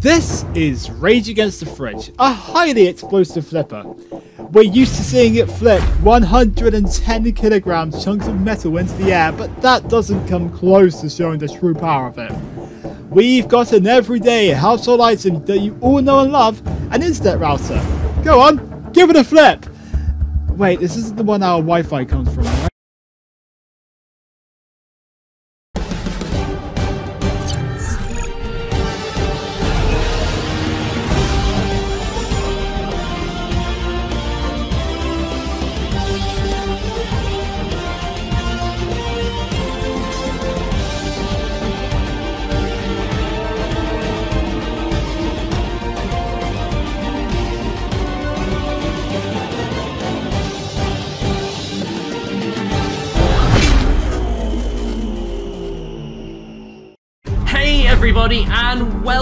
This is Rage Against the Fridge, a highly explosive flipper. We're used to seeing it flip 110 kilograms chunks of metal into the air, but that doesn't come close to showing the true power of it. We've got an everyday household item that you all know and love, an internet router. Go on, give it a flip! Wait, this isn't the one our Wi-Fi comes from,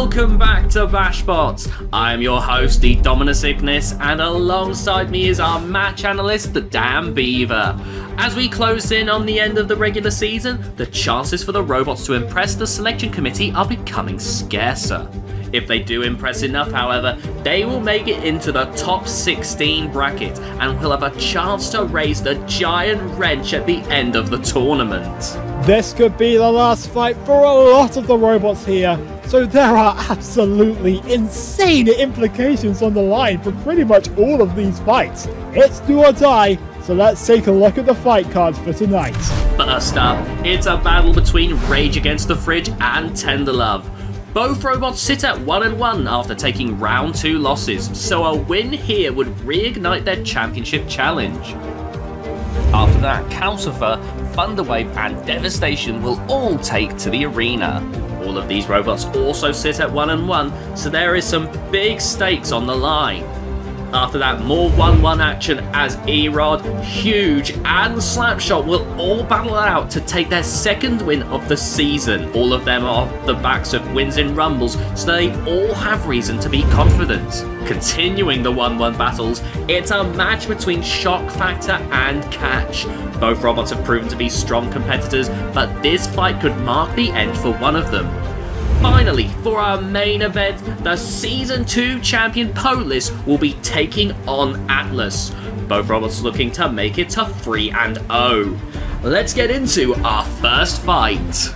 welcome back to Bashbots. I am your host, the Dominus Ignis, and alongside me is our match analyst, the Dan Beaver. As we close in on the end of the regular season, the chances for the robots to impress the selection committee are becoming scarcer. If they do impress enough, however, they will make it into the top 16 bracket and will have a chance to raise the giant wrench at the end of the tournament. This could be the last fight for a lot of the robots here, so there are absolutely insane implications on the line for pretty much all of these fights. It's do or die, so let's take a look at the fight cards for tonight. First up, it's a battle between Rage Against the Fridge and Tender Love. Both robots sit at 1 and 1 after taking round 2 losses, so a win here would reignite their championship challenge. After that, Calcifer, Thunderwave, and Devastation will all take to the arena. All of these robots also sit at 1 and 1, so there is some big stakes on the line. After that, more 1-1 action as Erod, Huge, and Slapshot will all battle out to take their second win of the season. All of them are off the backs of wins in Rumbles, so they all have reason to be confident. Continuing the 1-1 battles, it's a match between Shock Factor and Catch. Both robots have proven to be strong competitors, but this fight could mark the end for one of them. Finally, for our main event, the Season 2 champion Polis will be taking on Atlas. Both robots looking to make it to 3 and 0. Let's get into our first fight.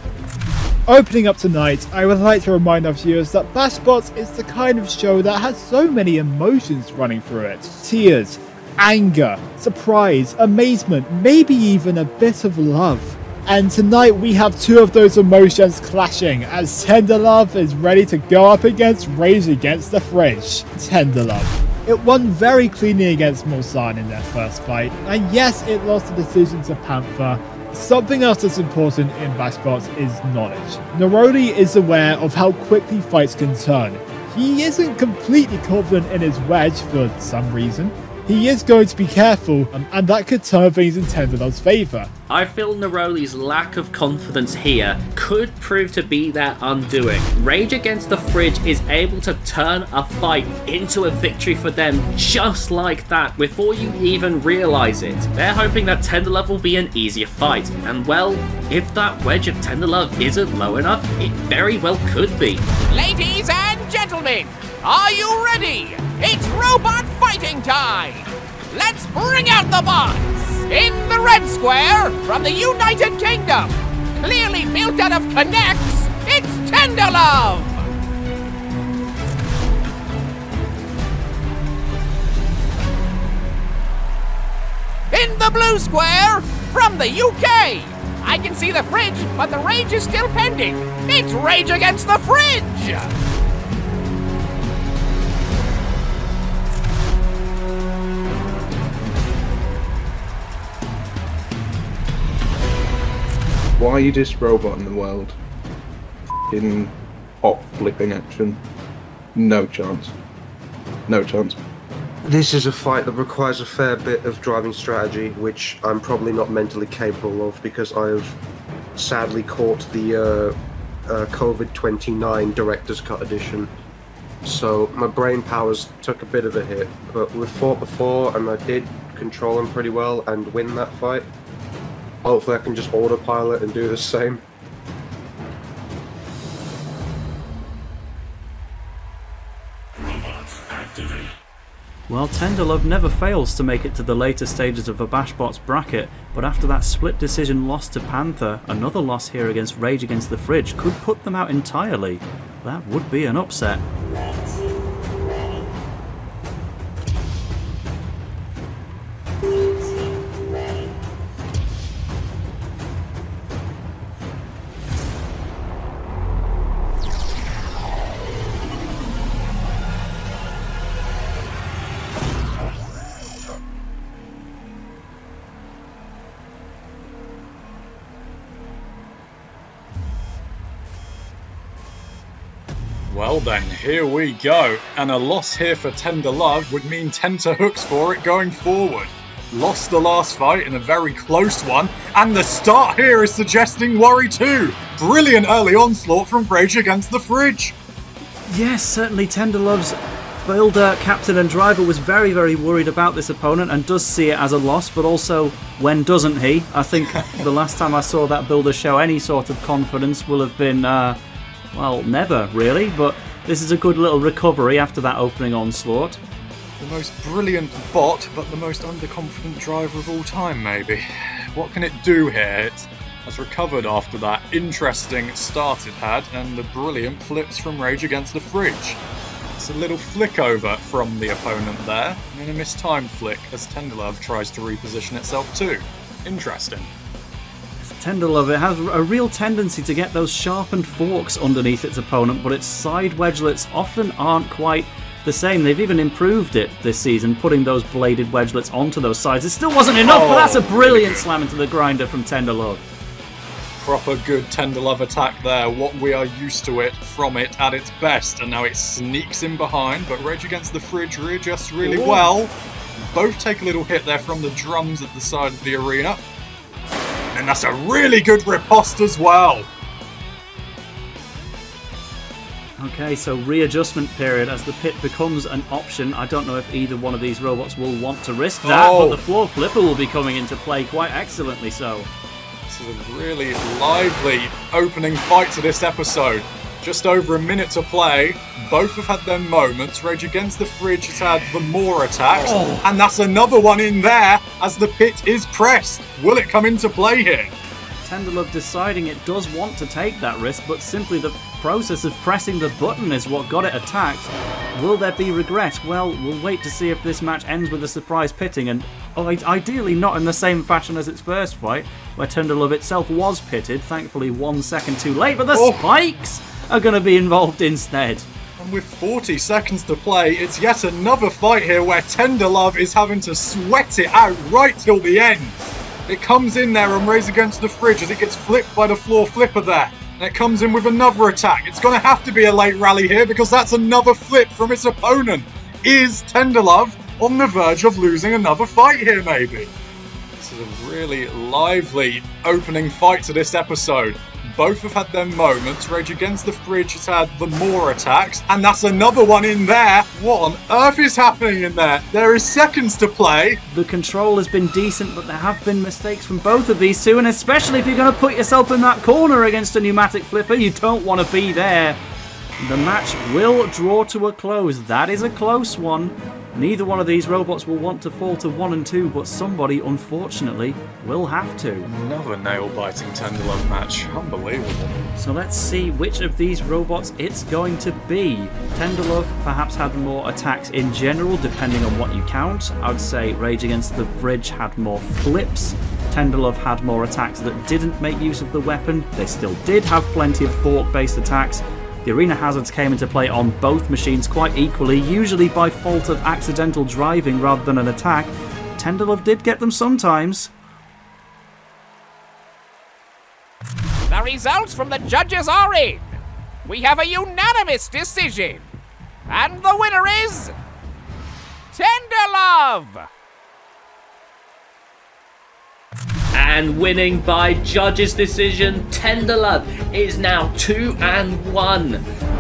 Opening up tonight, I would like to remind our viewers that Bashbots is the kind of show that has so many emotions running through it. Tears, anger, surprise, amazement, maybe even a bit of love. And tonight we have two of those emotions clashing as Tender Love is ready to go up against Rage Against the Fridge. Tender Love. It won very cleanly against Mulsanne in their first fight, and yes, it lost the decision to Panther. Something else that's important in Bashbots is knowledge. Neroli is aware of how quickly fights can turn. He isn't completely confident in his wedge for some reason. He is going to be careful, um, and that could turn things in tenderlove's favour. I feel Neroli's lack of confidence here could prove to be their undoing. Rage Against the Fridge is able to turn a fight into a victory for them just like that before you even realise it. They're hoping that Tender Love will be an easier fight, and well, if that wedge of Tender Love isn't low enough, it very well could be. Ladies and gentlemen, are you ready? It's robot fighting time! Let's bring out the bots! In the red square, from the United Kingdom, clearly built out of K'Nex, it's Tender Love! In the blue square, from the UK, I can see the fridge, but the rage is still pending. It's Rage Against the Fridge! Widest robot in the world. In hot flipping action. No chance. No chance. This is a fight that requires a fair bit of driving strategy, which I'm probably not mentally capable of because I have sadly caught the uh, uh, COVID 29 Director's Cut edition. So my brain powers took a bit of a hit, but we've fought before and I did control him pretty well and win that fight. Hopefully I can just autopilot and do the same. Well, Tenderlove never fails to make it to the later stages of a Bashbots bracket, but after that split decision loss to Panther, another loss here against Rage Against the Fridge could put them out entirely. That would be an upset. Here we go. And a loss here for Tender Love would mean tender hooks for it going forward. Lost the last fight in a very close one, and the start here is suggesting worry too. Brilliant early onslaught from Rage against the fridge. Yes, certainly Tender Love's builder, captain, and driver was very, very worried about this opponent and does see it as a loss, but also when doesn't he? I think the last time I saw that builder show any sort of confidence will have been, uh, well, never really, but this is a good little recovery after that opening onslaught. The most brilliant bot, but the most underconfident driver of all time, maybe. What can it do here? It has recovered after that interesting start it had, and the brilliant flips from Rage against the fridge. It's a little flick over from the opponent there, and a mistimed flick as Tenderlove tries to reposition itself too. Interesting. Tenderlove, it has a real tendency to get those sharpened forks underneath its opponent, but its side wedgelets often aren't quite the same. They've even improved it this season, putting those bladed wedgelets onto those sides. It still wasn't enough, but that's a oh. brilliant slam into the grinder from Tenderlove. Proper good Tenderlove attack there, what we are used to it from it at its best, and now it sneaks in behind, but Rage against the fridge readjusts really well. Both take a little hit there from the drums at the side of the arena. And that's a really good riposte as well. Okay, so readjustment period as the pit becomes an option. I don't know if either one of these robots will want to risk that, Oh. but the floor flipper will be coming into play quite excellently so. This is a really lively opening fight to this episode. Just over a minute to play. Both have had their moments. Rage Against the Fridge has had the more attacks. Oh. And that's another one in there as the pit is pressed. Will it come into play here? Tenderlove deciding it does want to take that risk, but simply the process of pressing the button is what got it attacked. Will there be regret? Well, we'll wait to see if this match ends with a surprise pitting, and oh, ideally not in the same fashion as its first fight, where Tenderlove itself was pitted, thankfully one second too late, but the Oh. spikes are going to be involved instead. And with 40 seconds to play, it's yet another fight here where Tenderlove is having to sweat it out right till the end. It comes in there and Rage Against the Fridge as it gets flipped by the floor flipper there. And it comes in with another attack. It's going to have to be a late rally here because that's another flip from its opponent. Is Tenderlove on the verge of losing another fight here, maybe? This is a really lively opening fight to this episode. Both have had their moments. Rage Against the Fridge has had the more attacks, and that's another one in there. What on earth is happening in there? There is seconds to play. The control has been decent, but there have been mistakes from both of these two, and especially if you're going to put yourself in that corner against a pneumatic flipper, you don't want to be there. The match will draw to a close. That is a close one. Neither one of these robots will want to fall to 1 and 2, but somebody, unfortunately, will have to. Another nail biting Tenderlove match. Unbelievable. So let's see which of these robots it's going to be. Tenderlove perhaps had more attacks in general, depending on what you count. I would say Rage Against the Fridge had more flips. Tenderlove had more attacks that didn't make use of the weapon. They still did have plenty of fork based attacks. The arena hazards came into play on both machines quite equally, usually by fault of accidental driving rather than an attack. Tenderlove did get them sometimes. The results from the judges are in. We have a unanimous decision. And the winner is. Tender And winning by judges' decision, Tenderlove is now 2 and 1.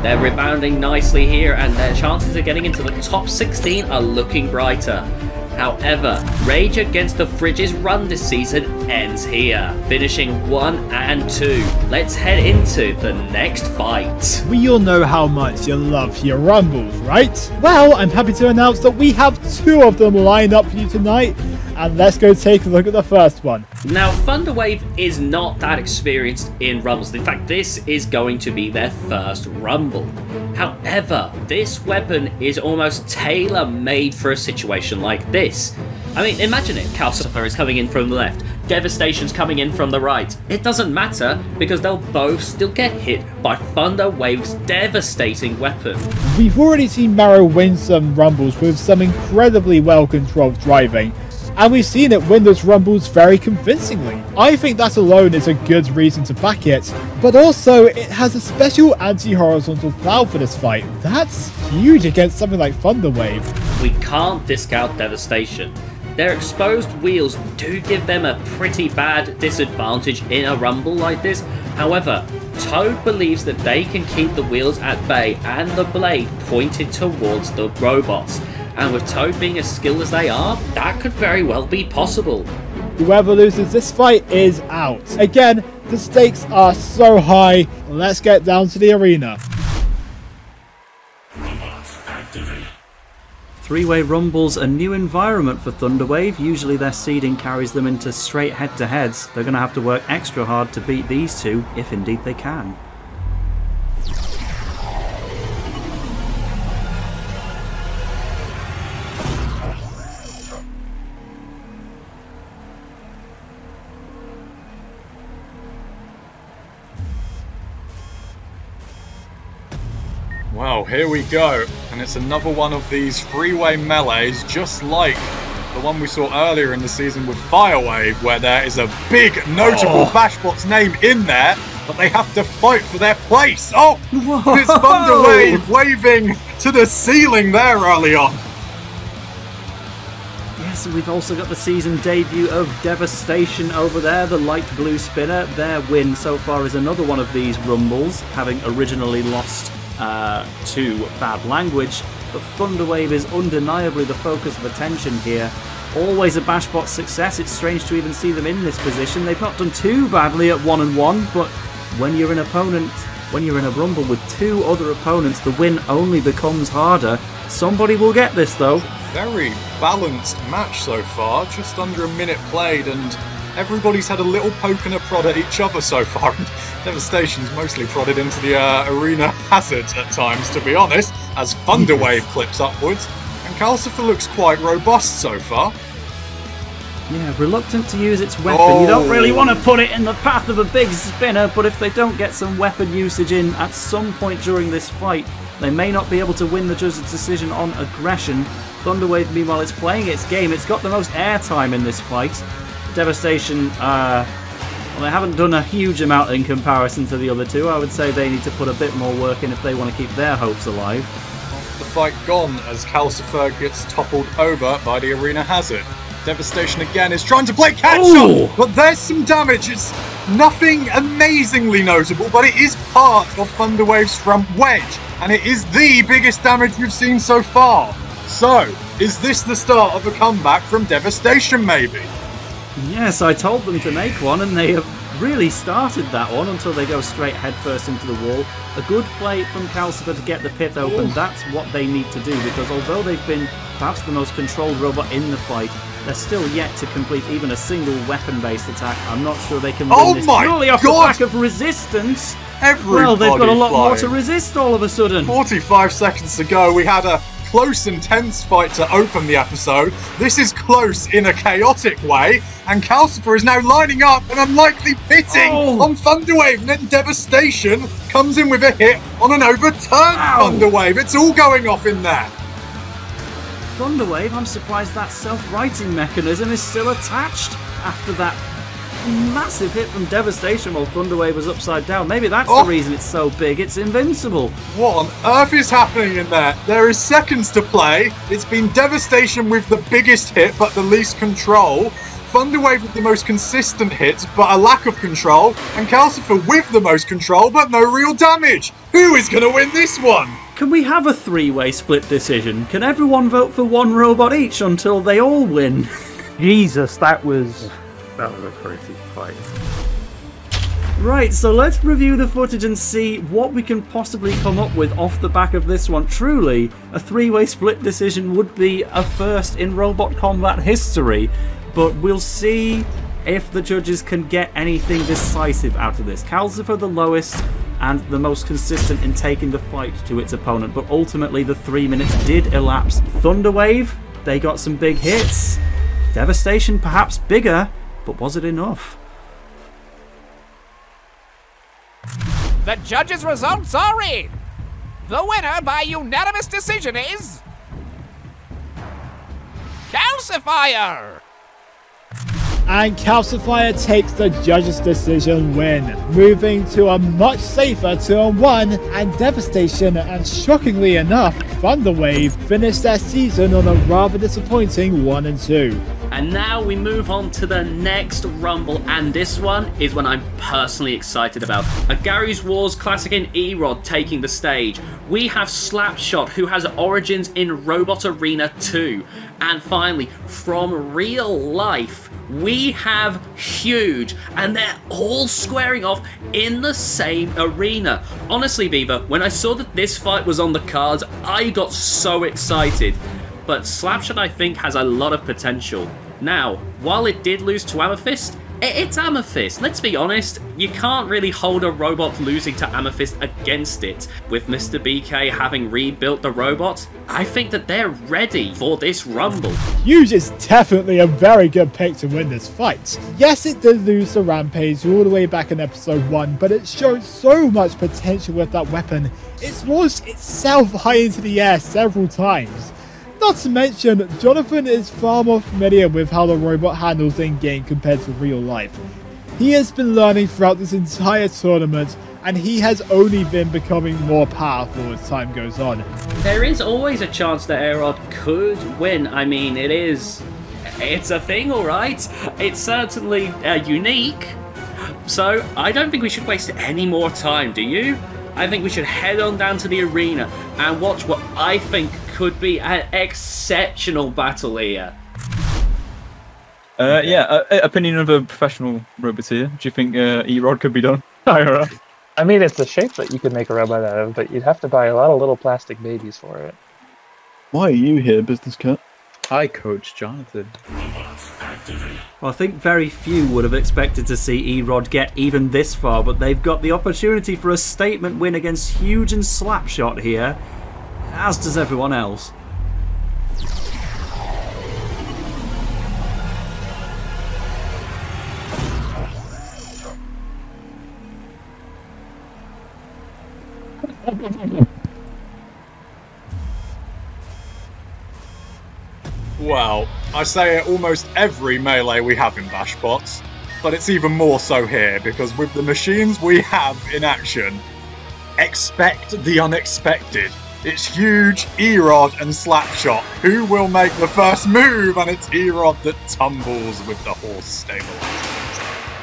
They're rebounding nicely here, and their chances of getting into the top 16 are looking brighter. However, Rage Against the Fridge's run this season ends here, finishing 1 and 2. Let's head into the next fight. We all know how much you love your Rumbles, right? Well, I'm happy to announce that we have two of them lined up for you tonight, and let's go take a look at the first one. Now, Thunderwave is not that experienced in Rumbles. In fact, this is going to be their first Rumble. However, this weapon is almost tailor made for a situation like this. I mean, imagine it. Calcifer is coming in from the left, Devastation's coming in from the right. It doesn't matter because they'll both still get hit by Thunderwave's devastating weapon. We've already seen Marrow win some Rumbles with some incredibly well controlled driving, and we've seen it win those rumbles very convincingly. I think that alone is a good reason to back it, but also it has a special anti-horizontal plow for this fight. That's huge against something like Thunderwave. We can't discount Devastation. Their exposed wheels do give them a pretty bad disadvantage in a rumble like this. However, Toad believes that they can keep the wheels at bay and the blade pointed towards the robots and with Toad being as skilled as they are, that could very well be possible. Whoever loses this fight is out. Again, the stakes are so high. Let's get down to the arena. Three-way rumbles a new environment for Thunderwave. Usually their seeding carries them into straight head-to-heads. They're going to have to work extra hard to beat these two, if indeed they can. Well, here we go. And it's another one of these freeway melees, just like the one we saw earlier in the season with Firewave, where there is a big, notable oh. Bashbot's name in there, but they have to fight for their place. Oh, Whoa. it's Thunderwave waving to the ceiling there early on. Yes, we've also got the season debut of Devastation over there, the light blue spinner. Their win so far is another one of these rumbles, having originally lost uh, to bad language, but Thunderwave is undeniably the focus of attention here. Always a Bashbot success, it's strange to even see them in this position. They've not done too badly at 1 and 1, but when you're an opponent, when you're in a rumble with two other opponents, the win only becomes harder. Somebody will get this though. Very balanced match so far, just under a minute played, and everybody's had a little poke and a prod at each other so far. Devastation's mostly prodded into the uh, arena hazards at times, to be honest, as Thunderwave clips upwards. And Calcifer looks quite robust so far. Yeah, reluctant to use its weapon. Oh. You don't really want to put it in the path of a big spinner, but if they don't get some weapon usage in at some point during this fight, they may not be able to win the judge's decision on aggression. Thunderwave, meanwhile, it's playing its game. It's got the most airtime in this fight. Devastation, uh, well, they haven't done a huge amount in comparison to the other two. I would say they need to put a bit more work in if they want to keep their hopes alive. The fight gone as Calcifer gets toppled over by the Arena Hazard. Devastation again is trying to play catch up, but there's some damage. It's nothing amazingly notable, but it is part of Thunderwave's front wedge, and it is the biggest damage we've seen so far. So, is this the start of a comeback from Devastation, maybe? Yes, I told them to make one, and they have really started that one until they go straight headfirst into the wall. A good play from Calcifer to get the pit open. Ooh. That's what they need to do because although they've been perhaps the most controlled robot in the fight, they're still yet to complete even a single weapon-based attack. I'm not sure they can oh win oh this my purely off God. the back of resistance. Everybody well, they've got a lot flying. more to resist all of a sudden. 45 seconds to go. We had a close and tense fight to open the episode. This is close in a chaotic way, and Calcifer is now lining up an unlikely pitting oh. on Thunderwave, and then Devastation comes in with a hit on an overturned Ow. Thunderwave. It's all going off in there. Thunderwave, I'm surprised that self-righting mechanism is still attached after that massive hit from Devastation while Thunderwave was upside down. Maybe that's oh. the reason it's so big. It's invincible. What on earth is happening in there? There is seconds to play. It's been Devastation with the biggest hit but the least control. Thunderwave with the most consistent hits, but a lack of control, and Calcifer with the most control, but no real damage. Who is going to win this one? Can we have a three-way split decision? Can everyone vote for one robot each until they all win? Jesus, that was. That was a crazy fight. Right, so let's review the footage and see what we can possibly come up with off the back of this one. Truly, a three-way split decision would be a first in robot combat history, but we'll see if the judges can get anything decisive out of this. Calcifer the lowest and the most consistent in taking the fight to its opponent, but ultimately the three minutes did elapse. Thunderwave, they got some big hits. Devastation perhaps bigger, but was it enough? The judges' results are in. The winner by unanimous decision is. Calcifer! And Calcifer takes the judge's decision win, moving to a much safer 2-1 and Devastation and shockingly enough, Thunderwave finished their season on a rather disappointing 1 and 2. And now we move on to the next Rumble, and this one is one I'm personally excited about. A Gary's Wars classic in Erod taking the stage. We have Slapshot, who has origins in Robot Arena 2. And finally, from real life, we have Huge, and they're all squaring off in the same arena. Honestly, Beaver, when I saw that this fight was on the cards, I got so excited but Slapshot I think has a lot of potential. Now, while it did lose to Amethyst, it's Amethyst. Let's be honest, you can't really hold a robot losing to Amethyst against it. With Mr. BK having rebuilt the robot, I think that they're ready for this rumble. Huge is definitely a very good pick to win this fight. Yes, it did lose to Rampage all the way back in episode 1, but it showed so much potential with that weapon. It's launched itself high into the air several times. Not to mention, Jonathan is far more familiar with how the robot handles in-game compared to real life. He has been learning throughout this entire tournament, and he has only been becoming more powerful as time goes on. There is always a chance that Erod could win. I mean, it is... It's a thing, alright? It's certainly uh, unique. So, I don't think we should waste any more time, do you? I think we should head on down to the arena and watch what I think could be an exceptional battle here. Uh, yeah, uh, opinion of a professional roboteer. Do you think uh, E-Rod could be done? IRL? I mean, it's a shape that you could make a robot out of, but you'd have to buy a lot of little plastic babies for it. Why are you here, Business Cat? Hi, Coach Jonathan. Well, I think very few would have expected to see Erod get even this far, but they've got the opportunity for a statement win against Huge and Slapshot here, as does everyone else. Well, I say it almost every melee we have in Bashbots, but it's even more so here because with the machines we have in action, expect the unexpected. It's huge, Erod and Slapshot. Who will make the first move? And it's Erod that tumbles with the horse stable.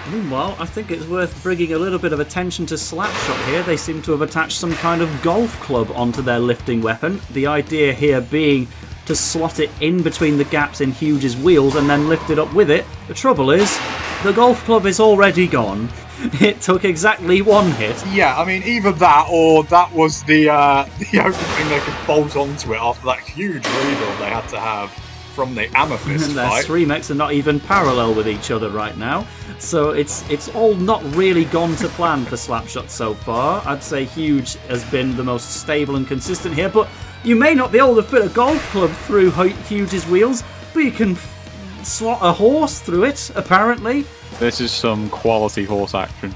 Meanwhile, I think it's worth bringing a little bit of attention to Slapshot here. They seem to have attached some kind of golf club onto their lifting weapon. The idea here being to slot it in between the gaps in Huge's wheels and then lift it up with it. The trouble is, the golf club is already gone. It took exactly one hit. Yeah, I mean, either that or that was the uh, the only thing they could bolt onto it after that huge rebuild they had to have from the Amethyst And their fight. three mechs are not even parallel with each other right now. So it's it's all not really gone to plan for Slapshot so far. I'd say Huge has been the most stable and consistent here, but you may not be able to fit a golf club through Huge's wheels, but you can f- slot a horse through it, apparently. This is some quality horse action.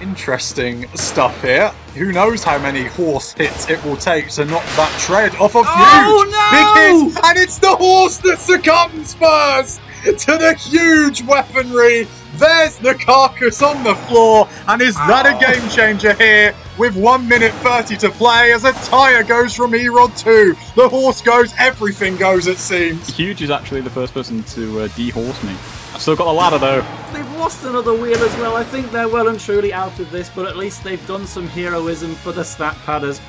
Interesting stuff here. Who knows how many horse hits it will take to knock that tread off of Oh, huge no! big hit, and it's the horse that succumbs first to the huge weaponry. There's the carcass on the floor, and is that a game changer here? With one minute thirty to play, as a tire goes from Erod 2. The horse goes, everything goes, it seems. Huge is actually the first person to uh, de-horse me. I've still got the ladder though. They've lost another wheel as well. I think they're well and truly out of this, but at least they've done some heroism for the stat padders.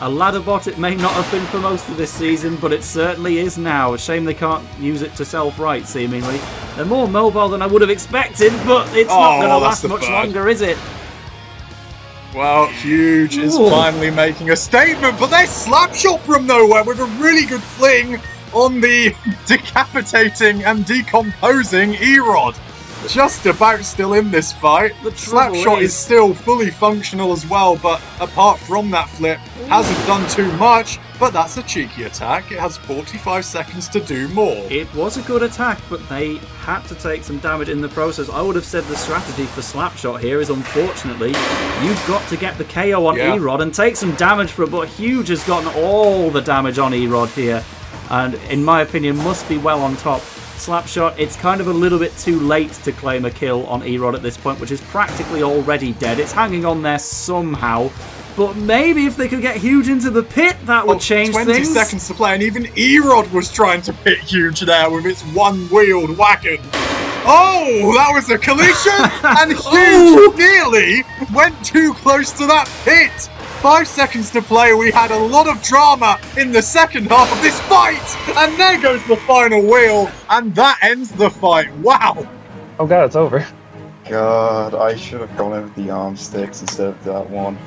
A ladder bot it may not have been for most of this season, but it certainly is now. A shame they can't use it to self-right, seemingly. They're more mobile than I would have expected, but it's not Oh, going to last much bird. longer, is it? Well, Huge is Ooh. finally making a statement, but there's Slapshot from nowhere with a really good fling on the decapitating and decomposing Erod. Just about still in this fight. The Slapshot is- is still fully functional as well, but apart from that flip, hasn't done too much. But that's a cheeky attack. It has 45 seconds to do more. It was a good attack, but they had to take some damage in the process. I would have said the strategy for Slapshot here is unfortunately, you've got to get the KO on Yeah. Erod and take some damage for it, but Huge has gotten all the damage on Erod here, and in my opinion, must be well on top. Slapshot, it's kind of a little bit too late to claim a kill on Erod at this point, which is practically already dead. It's hanging on there somehow. But maybe if they could get Huge into the pit, that would Well, change 20 things. seconds to play, and even Erod was trying to pit Huge there with its one-wheeled wagon. Oh, that was a collision, and Huge oh! nearly went too close to that pit. Five seconds to play. We had a lot of drama in the second half of this fight, and there goes the final wheel, and that ends the fight. Wow. Oh god, it's over. God, I should have gone in with the arm sticks instead of that one.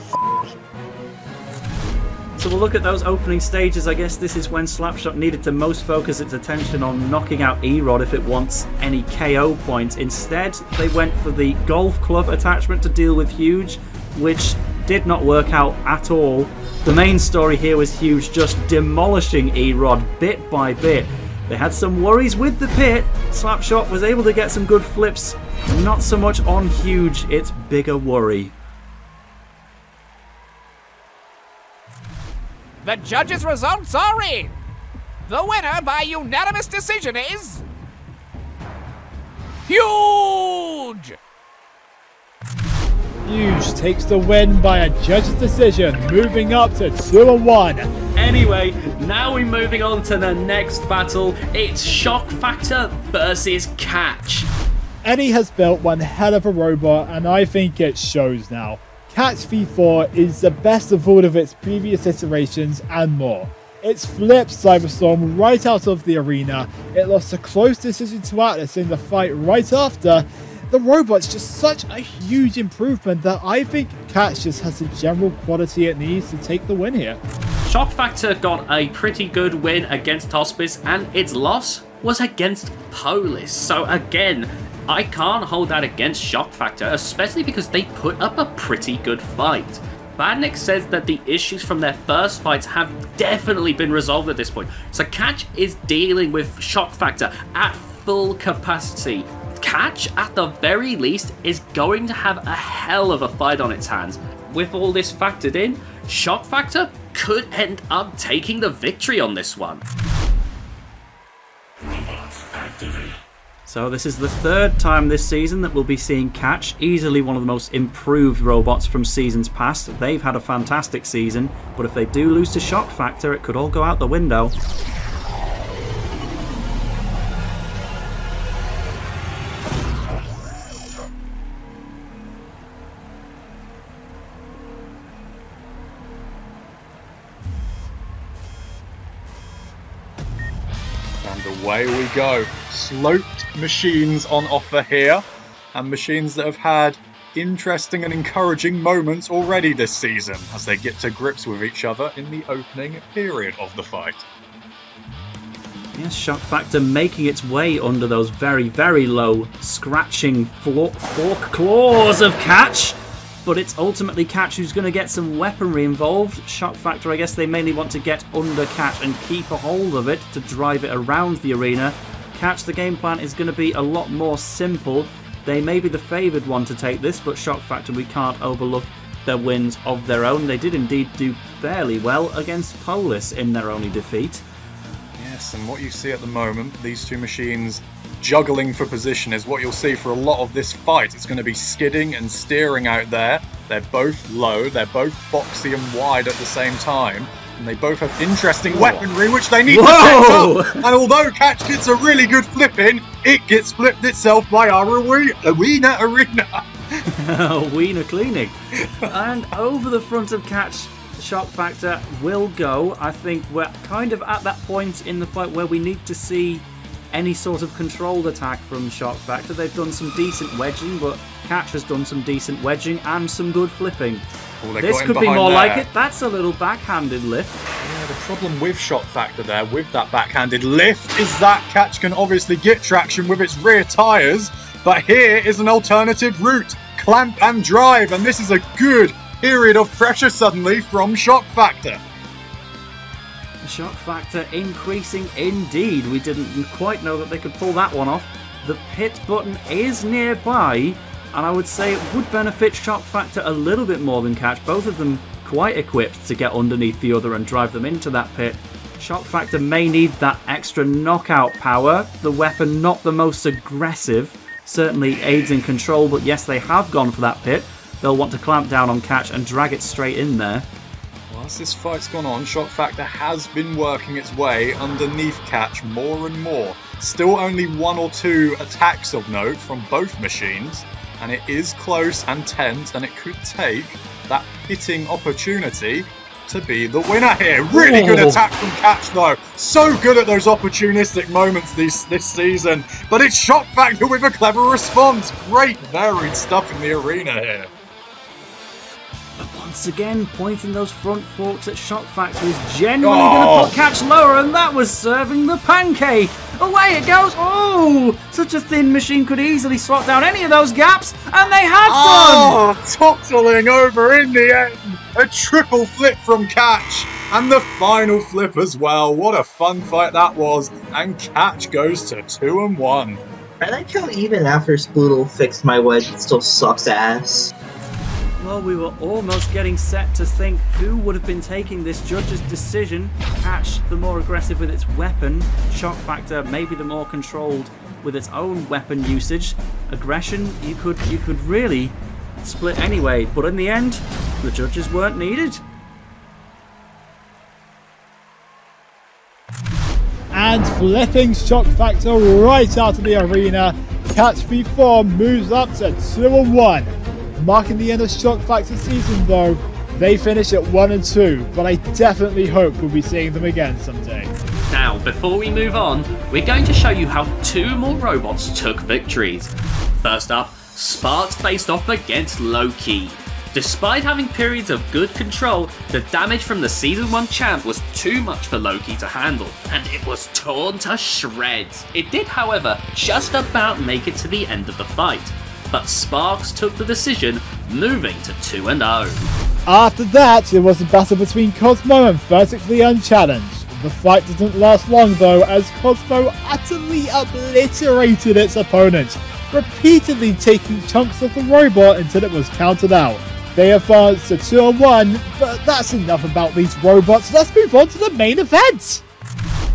So we'll look at those opening stages. I guess this is when Slapshot needed to most focus its attention on knocking out Erod if it wants any KO points. Instead, they went for the golf club attachment to deal with Huge, which did not work out at all. The main story here was Huge just demolishing Erod bit by bit. They had some worries with the pit. Slapshot was able to get some good flips, not so much on Huge, its bigger worry. The judges' results are in. The winner by unanimous decision is. Huge! Huge takes the win by a judge's decision, moving up to 2 and 1. Anyway, now we're moving on to the next battle. It's Shock Factor versus Catch. Eddie has built one hell of a robot, and I think it shows now. Catch V4 is the best of all of its previous iterations and more. It's flipped Cyberstorm right out of the arena, it lost a close decision to Atlas in the fight right after. The robot's just such a huge improvement that I think Catch just has the general quality it needs to take the win here. Shock Factor got a pretty good win against Hospice, and its loss was against Polis. So again, I can't hold that against Shock Factor, especially because they put up a pretty good fight. Badnik says that the issues from their first fights have definitely been resolved at this point. So Catch is dealing with Shock Factor at full capacity. Catch, at the very least, is going to have a hell of a fight on its hands. With all this factored in, Shock Factor could end up taking the victory on this one. So this is the third time this season that we'll be seeing Catch, easily one of the most improved robots from seasons past. They've had a fantastic season, but if they do lose to Shock Factor, it could all go out the window. Away we go. Sloped machines on offer here, and machines that have had interesting and encouraging moments already this season as they get to grips with each other in the opening period of the fight. Yes, Shock Factor making its way under those very, very low, scratching flo- fork claws of Catch. But it's ultimately Catch who's going to get some weaponry involved. Shock Factor, I guess they mainly want to get under Catch and keep a hold of it to drive it around the arena. Catch, the game plan is going to be a lot more simple. They may be the favoured one to take this, but Shock Factor, we can't overlook their wins of their own. They did indeed do fairly well against Polis in their only defeat. Yes, and what you see at the moment, these two machines juggling for position is what you'll see for a lot of this fight. It's going to be skidding and steering out there. They're both low, they're both boxy and wide at the same time. And they both have interesting weaponry which they need Whoa! to set up. And although Catch gets a really good flip in, it gets flipped itself by our Arena Arena. Wiener cleaning. and over the front of Catch, Shock Factor will go. I think we're kind of at that point in the fight where we need to see any sort of controlled attack from Shock Factor. They've done some decent wedging, but Catch has done some decent wedging and some good flipping. Oh, this could be more there. like it. That's a little backhanded lift. Yeah, the problem with Shock Factor there, with that backhanded lift, is that Catch can obviously get traction with its rear tyres, but here is an alternative route clamp and drive, and this is a good period of pressure suddenly from Shock Factor. Shock factor increasing indeed. We didn't quite know that they could pull that one off. The pit button is nearby, and I would say it would benefit shock factor a little bit more than catch. Both of them quite equipped to get underneath the other and drive them into that pit. Shock factor may need that extra knockout power. The weapon not the most aggressive, certainly aids in control, but yes, they have gone for that pit. They'll want to clamp down on catch and drag it straight in there. Whilst this fight's gone on, Shock Factor has been working its way underneath Catch more and more. Still only one or two attacks of note from both machines, and it is close and tense, and it could take that hitting opportunity to be the winner here. Really good attack from Catch though. So good at those opportunistic moments this this season. But it's Shock Factor with a clever response. Great varied stuff in the arena here. Once again, pointing those front forks at Shock Factor is genuinely going Oh. to put Catch lower, and that was serving the pancake. Away it goes. Oh, such a thin machine could easily swat down any of those gaps, and they have ah, done. Oh, toppling over in the end. A triple flip from Catch. And the final flip as well. What a fun fight that was. And Catch goes to 2 and 1. I like how even after Sploodle fixed my wedge, it still sucks ass. Well, we were almost getting set to think who would have been taking this judge's decision. Catch the more aggressive with its weapon, Shock Factor maybe the more controlled with its own weapon usage. Aggression, you could you could really split anyway, but in the end, the judges weren't needed. And flipping Shock Factor right out of the arena, Catch V4 moves up to 2 and 1. Marking the end of Shock Factor season though, they finish at 1 and 2, but I definitely hope we'll be seeing them again someday. Now, before we move on, we're going to show you how two more robots took victories. First up, Sparks faced off against Loki. Despite having periods of good control, the damage from the Season 1 champ was too much for Loki to handle, and it was torn to shreds. It did, however, just about make it to the end of the fight, but Sparks took the decision, moving to 2 0. After that, it was a battle between Cosmo and Vertically Unchallenged. The fight didn't last long though, as Cosmo utterly obliterated its opponent, repeatedly taking chunks of the robot until it was counted out. They advanced to 2 and 1, but that's enough about these robots. Let's move on to the main event!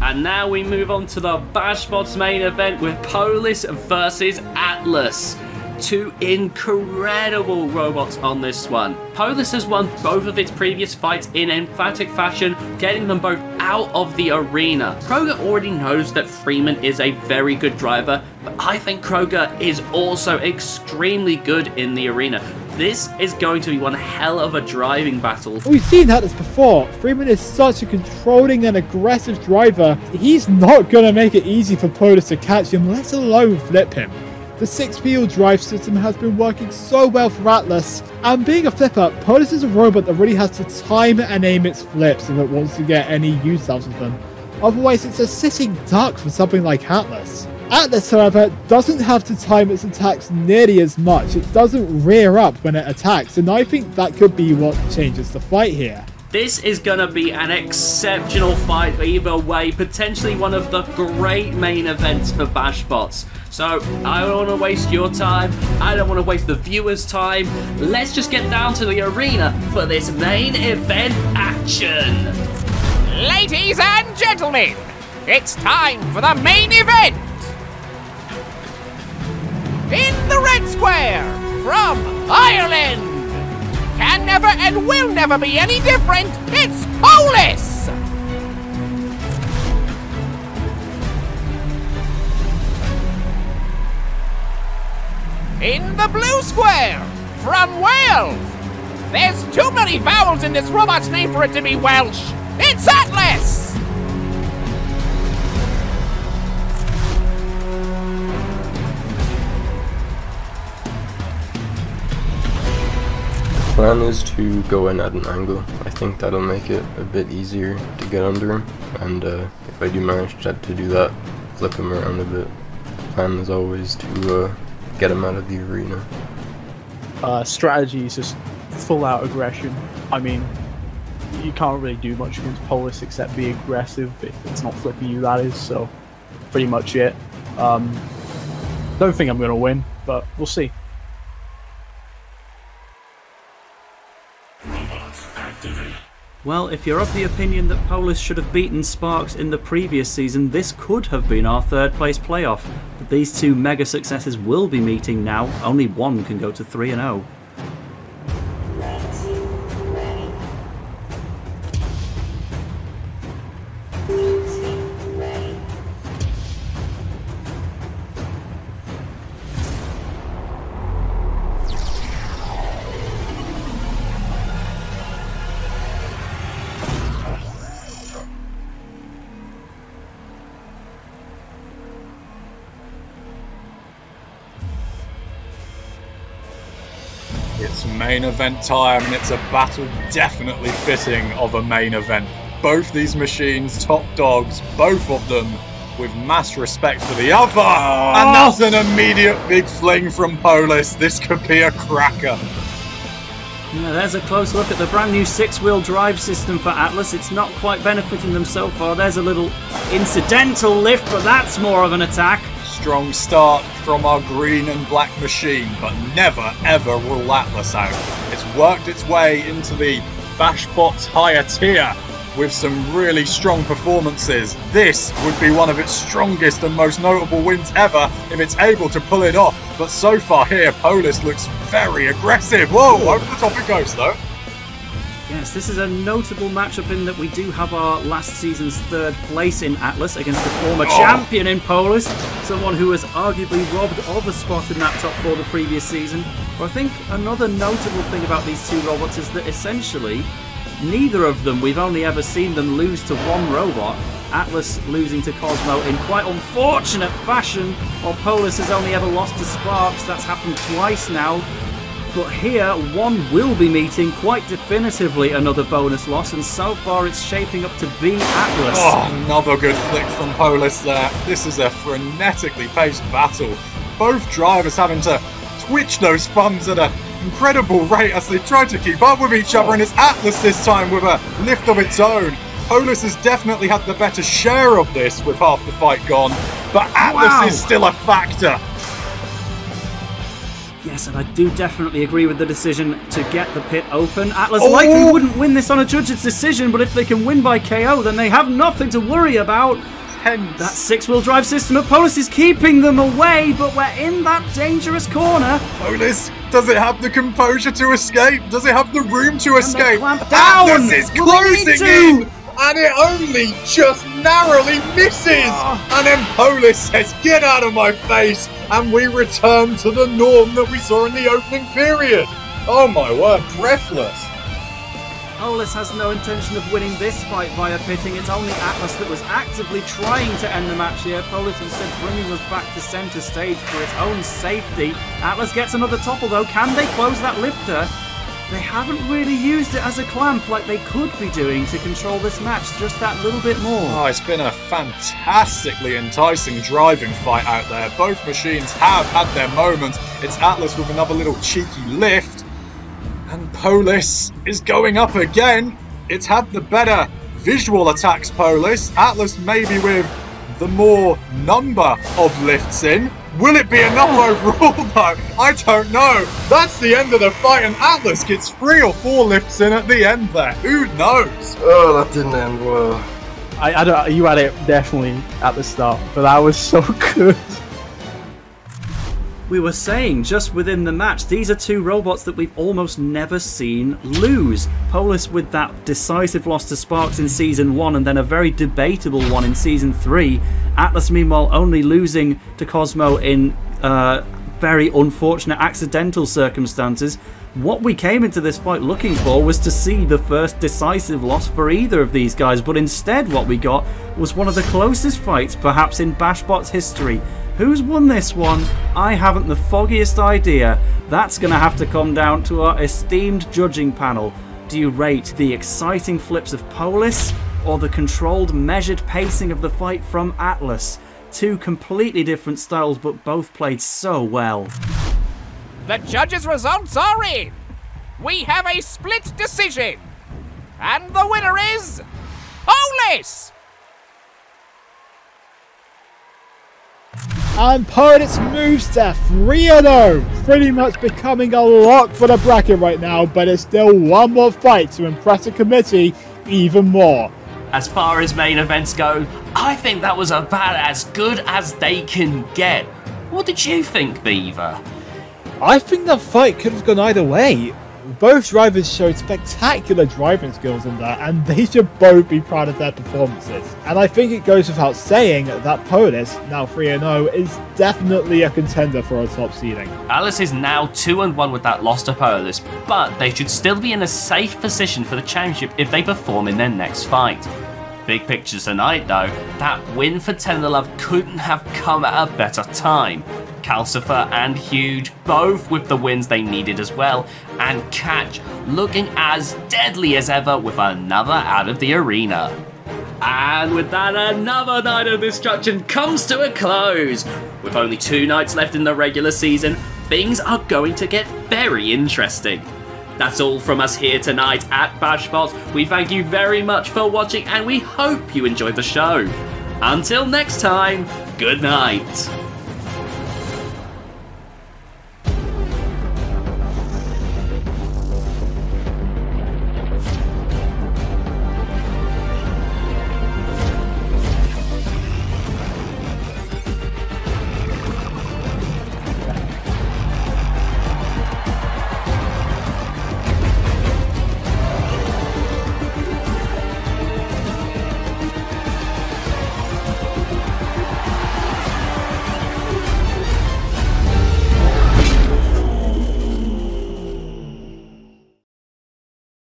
And now we move on to the Bashbots main event with Polis versus Atlas. Two incredible robots on this one. Polis has won both of its previous fights in emphatic fashion, getting them both out of the arena. Croga already knows that Freeman is a very good driver, but I think Croga is also extremely good in the arena. This is going to be one hell of a driving battle. We've seen that this before. Freeman is such a controlling and aggressive driver. He's not going to make it easy for Polis to catch him, let alone flip him. The six-wheel drive system has been working so well for Atlas, and being a flipper, Polis is a robot that really has to time and aim its flips if it wants to get any use out of them. Otherwise, it's a sitting duck for something like Atlas. Atlas, however, doesn't have to time its attacks nearly as much. It doesn't rear up when it attacks, and I think that could be what changes the fight here. This is going to be an exceptional fight either way, potentially one of the great main events for Bashbots. So, I don't want to waste your time, I don't want to waste the viewers' time. Let's just get down to the arena for this main event action. Ladies and gentlemen, it's time for the main event. in the red square from Ireland. Can never and will never be any different. It's Polis! In the blue square from Wales. There's too many vowels in this robot's name for it to be Welsh. It's Atlas! Plan is to go in at an angle. I think that'll make it a bit easier to get under him, and uh, if I do manage to, to do that, flip him around a bit. Plan is always to uh, get him out of the arena. Uh, strategy is just full out aggression. I mean, you can't really do much against Polis except be aggressive if it's not flipping you, that is, so pretty much it. Um, don't think I'm going to win, but we'll see. Well, if you're of the opinion that Polis should have beaten Sparks in the previous season, this could have been our third place playoff. But these two mega successes will be meeting now. Only one can go to 3 and oh. 0. Main event time, and it's a battle definitely fitting of a main event. Both these machines, top dogs, both of them with mass respect for the other. Ah. And that's an immediate big fling from Polis. This could be a cracker. Yeah, there's a close look at the brand new six-wheel drive system for Atlas. It's not quite benefiting them so far. There's a little incidental lift, but that's more of an attack. Strong start from our green and black machine, but never ever rule Atlas out. It's worked its way into the Bashbot's higher tier with some really strong performances. This would be one of its strongest and most notable wins ever if it's able to pull it off. But so far here, Polis looks very aggressive. Whoa, over the top it goes though. Yes, this is a notable matchup in that we do have our last season's third place in Atlas against the former Oh. champion in Polis, someone who was arguably robbed of a spot in that top four the previous season. But I think another notable thing about these two robots is that essentially neither of them, we've only ever seen them lose to one robot. Atlas losing to Cosmo in quite unfortunate fashion, while Polis has only ever lost to Sparks. That's happened twice now. But here, one will be meeting quite definitively another bonus loss, and so far it's shaping up to be Atlas. Oh, another good flick from Polis there. This is a frenetically paced battle. Both drivers having to twitch those thumbs at an incredible rate as they try to keep up with each other, and it's Atlas this time with a lift of its own. Polis has definitely had the better share of this with half the fight gone, but Atlas Wow. is still a factor. Yes, and I do definitely agree with the decision to get the pit open. Atlas Oh! likely wouldn't win this on a judge's decision, but if they can win by KO, then they have nothing to worry about. Hence. That six-wheel drive system of Polis is keeping them away, but we're in that dangerous corner. Polis, does it have the composure to escape? Does it have the room to escape? clamp down! Atlas is Will they need closing in! And it only just narrowly misses! Ah. And then Polis says, Get out of my face! And we return to the norm that we saw in the opening period. Oh my word, breathless. Polis has no intention of winning this fight via pitting. It's only Atlas that was actively trying to end the match here. Polis instead bringing us back to centre stage for its own safety. Atlas gets another topple though. Can they close that lifter? They haven't really used it as a clamp like they could be doing to control this match just that little bit more. Oh, it's been a fantastically enticing driving fight out there. Both machines have had their moments. It's Atlas with another little cheeky lift. And Polis is going up again. It's had the better visual attacks, Polis. Atlas maybe with the more number of lifts in. Will it be enough overall, though? I don't know. That's the end of the fight, and Atlas gets three or four lifts in at the end there. Who knows? Oh, that didn't end well. I, I don't, you had it definitely at the start, but that was so good. we were saying just within the match, these are two robots that we've almost never seen lose. Polis with that decisive loss to Sparks in Season 1 and then a very debatable one in Season 3. Atlas, meanwhile, only losing to Cosmo in uh, very unfortunate accidental circumstances. What we came into this fight looking for was to see the first decisive loss for either of these guys, but instead what we got was one of the closest fights perhaps in Bashbot's history. Who's won this one? I haven't the foggiest idea. That's going to have to come down to our esteemed judging panel. Do you rate the exciting flips of Polis or the controlled, measured pacing of the fight from Atlas? Two completely different styles, but both played so well. The judges' results are in. We have a split decision. And the winner is. Polis! And Polis moves to 3 0, pretty much becoming a lock for the bracket right now, but it's still one more fight to impress the committee even more. As far as main events go, I think that was about as good as they can get. What did you think, Beaver? I think the fight could have gone either way. Both drivers showed spectacular driving skills in that, and they should both be proud of their performances. And I think it goes without saying that Polis, now 3 0, is definitely a contender for a top seeding. Atlas is now 2 and 1 with that loss to Polis, but they should still be in a safe position for the championship if they perform in their next fight. Big picture tonight though, that win for Tenderlove couldn't have come at a better time. Calcifer and Huge both with the wins they needed as well, and Catch looking as deadly as ever with another out of the arena. And with that, another night of destruction comes to a close. With only two nights left in the regular season, things are going to get very interesting. That's all from us here tonight at Bashbot. We thank you very much for watching and we hope you enjoyed the show. Until next time, good night.